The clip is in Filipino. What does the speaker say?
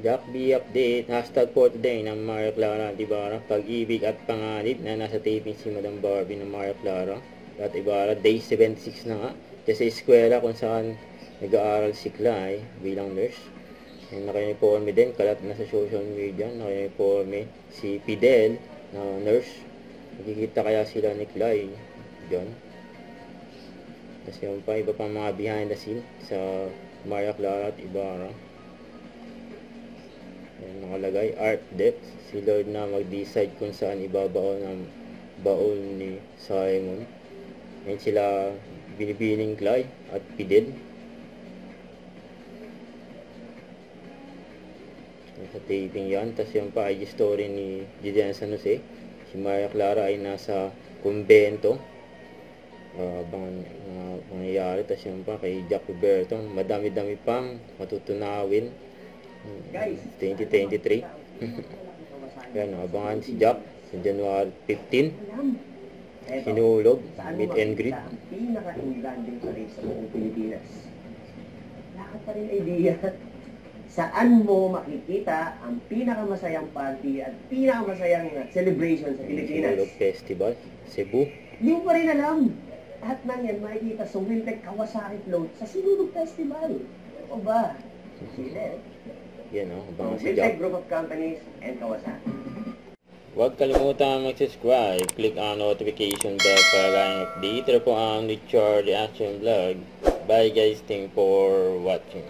Jack B update, hashtag for today ng Mario Clara Ibarra, pag-ibig at panganib na nasa taping si Madam Barbie ng Mario Clara at Ibarra, day 76 na nga, dyan sa eskwela kung saan nag-aaral si Clay bilang nurse. And naka-uniforme din, kalat na sa social media, naka-uniforme si Fidel na nurse. Nakikita kaya sila ni Clay dyan. Tapos yung pa, iba pang mga behind the scene sa Maria Clara at Ibarra. Ayan, nakalagay, art depth. Si Lord na mag-decide kung saan ibabaon ang baon ni Simon. Ayan sila binibining Clay at Fidel. Sa taping yan. Tapos yung pa IG story ni Gideon San Jose. Si Maria Clara ay nasa kumbento. Uh, bang uh, mangyayari. Tapos yung pa kay Jack Roberto. Madami-dami pang matutunawin. Guys, 2023. Yan, abangan si Jack sa January 15. Eto, Sinulog, saan mo meet and greet. ang pinaka-inganding race sa buong Pilipinas? Wala pa rin idea. Saan mo makikita ang pinakamasayang party at pinakamasayang celebration sa Pilipinas? Sinulog Festival, Cebu. Hindi mo pa rin alam. Lahat ng yan makikita sa Wintec Kawasaki Float sa Sinulog Festival. O ba? Sila. Yan o, abangan si Jack. Group of Companies and Kawasaki. Huwag kalimutan mag-subscribe. Click ang notification bell para update. Ito po ang Richard Reaction Vlog. Bye guys, thank for watching.